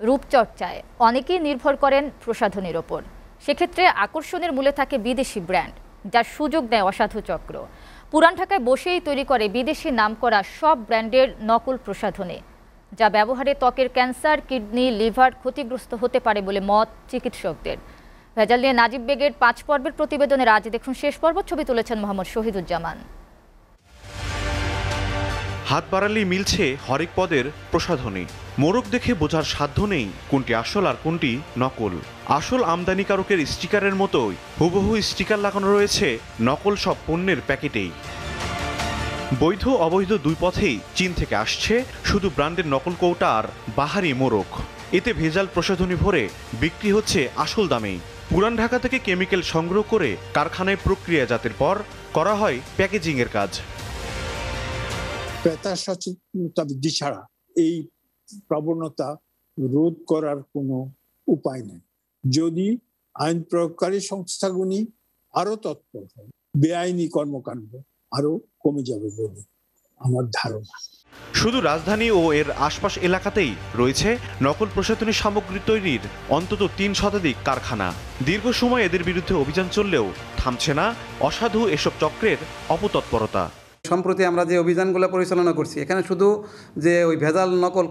রূপচর্চায়। অনেকেই নির্ভর করেন প্রসাধনীর ওপর। সেক্ষেত্রে আকর্ষণের মূলে থাকে বিদেশি ব্র্যান্ড, যার সুযোগ দেয় অসাধু চক্র। পুরান ঢাকায় বসেই তৈরি করে বিদেশি নামকরা সব ব্র্যান্ডের নকল প্রসাধনী, যা ব্যবহারে ত্বকের ক্যান্সার, কিডনি, লিভার ক্ষতিগ্রস্ত হতে পারে বলে মত চিকিৎসকদের। ভেজাল নিয়ে নাজিব বেগের পাঁচ পর্বের প্রতিবেদনের আজ দেখুন শেষ পর্ব। ছবি তুলেছেন মোহাম্মদ শহীদুজ্জামান। হাত বাড়ালেই মিলছে হরেক পদের প্রসাধনী। মোরগ দেখে বোঝার সাধ্য নেই কোনটি আসল আর কোনটি নকল। আসল আমদানিকারকের স্টিকারের মতোই হুবহু স্টিকার লাগানো রয়েছে নকল সব পণ্যের প্যাকেটেই। বৈধ অবৈধ দুই পথেই চীন থেকে আসছে শুধু ব্র্যান্ডের নকল কৌটা আর বাহারি মোরগ। এতে ভেজাল প্রসাধনী ভরে বিক্রি হচ্ছে আসল দামেই। পুরান ঢাকা থেকে কেমিক্যাল সংগ্রহ করে কারখানায় প্রক্রিয়াজাতের পর করা হয় প্যাকেজিংয়ের কাজ। ক্রেতা সচেতনতা বৃদ্ধি ছাড়া এই প্রবণতা রোধ করার কোনো উপায় নেই। যদি আইন প্রয়োগকারী সংস্থাগুলি আরও তৎপর হয়, বেআইনি কর্মকাণ্ড আরও কমে যাবে বলে আমার ধারণা। শুধু রাজধানী ও এর আশপাশ এলাকাতেই রয়েছে নকল প্রসাধনী সামগ্রী তৈরির অন্তত তিন শতাধিক কারখানা। দীর্ঘ সময় এদের বিরুদ্ধে অভিযান চললেও থামছে না অসাধু এসব চক্রের অপতৎপরতা। সম্প্রতি আমরা যে অভিযানগুলো পরিচালনা করছি এখানে শুধু যে ওই ভেজাল নকল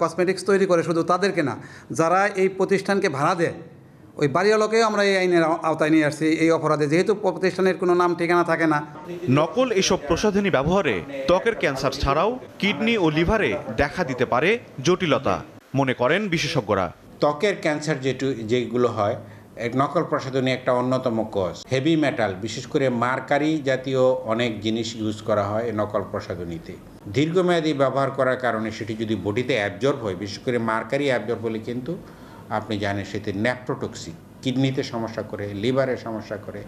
কসমেটিক্স তৈরি করে শুধু তাদেরকে না যারা এই প্রতিষ্ঠানকে ভাড়া দেয় ওই বাড়িওয়ালাকেও আমরা এই আইনের আওতায় নিয়ে আসছি এই অপরাধে। যেহেতু প্রতিষ্ঠানের কোনো নাম ঠিকানা থাকে না। নকল এসব প্রসাধনী ব্যবহারে ত্বকের ক্যান্সার ছাড়াও কিডনি ও লিভারে দেখা দিতে পারে জটিলতা। মনে করেন বিশেষজ্ঞরা। ত্বকের ক্যান্সার যেটু যেগুলো হয় নকল প্রসাধনী একটা অন্যতম কজ হেভি মেটাল বিশেষ করে মার্কারি জাতীয় অনেক জিনিস ইউজ করা হয় নকল প্রসাধনীতে। দীর্ঘমেয়াদী ব্যবহার করার কারণে সেটি যদি বডিতে অ্যাবজর্ব হয়, বিশেষ করে মার্কারি অ্যাবজর্ব হলে কিন্তু আপনি জানেন সেটি ন্যাপ্রোটক্সিক কিডনিতে সমস্যা করে, লিভারে সমস্যা করে।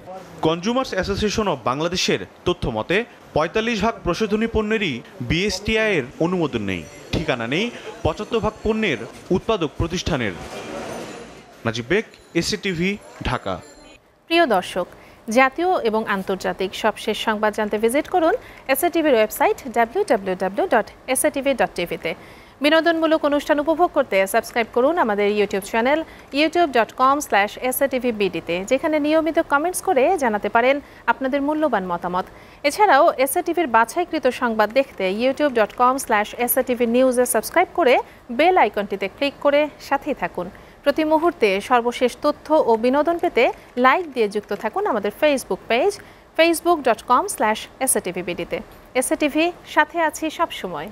কনজুমার্স অ্যাসোসিয়েশন অব বাংলাদেশের তথ্য মতে, পঁয়তাল্লিশ ভাগ প্রসাধনী পণ্যেরই বিএসটিআই এর অনুমোদন নেই, ঠিকানা নেই, পঁচাত্তর ভাগ পণ্যের উৎপাদক প্রতিষ্ঠানের। নাজিব বেগ, এসিটিভি, ঢাকা। প্রিয় দর্শক, জাতীয় এবং আন্তর্জাতিক সবশেষ সংবাদ জানতে ভিজিট করুন এসএটিভির ওয়েবসাইট www.satv.tv-তে বিনোদনমূলক অনুষ্ঠান উপভোগ করতে সাবস্ক্রাইব করুন আমাদের YouTube channel YouTube dot com slash বিডিতে যেখানে নিয়মিত কমেন্টস করে জানাতে পারেন আপনাদের মূল্যবান মতামত। এছাড়াও এসএটিভির বাছাইকৃত সংবাদ দেখতে ইউটিউব ডট কম স্ল্যাশ নিউজে সাবস্ক্রাইব করে বেল আইকনটিতে ক্লিক করে সাথেই থাকুন। প্রতি মুহূর্তে সর্বশেষ তথ্য ও বিনোদন পেতে লাইক দিয়ে যুক্ত থাকুন আমাদের Facebook page Facebook dot com slash SATV বিডিতে SATV সাথে আছি সবসময়।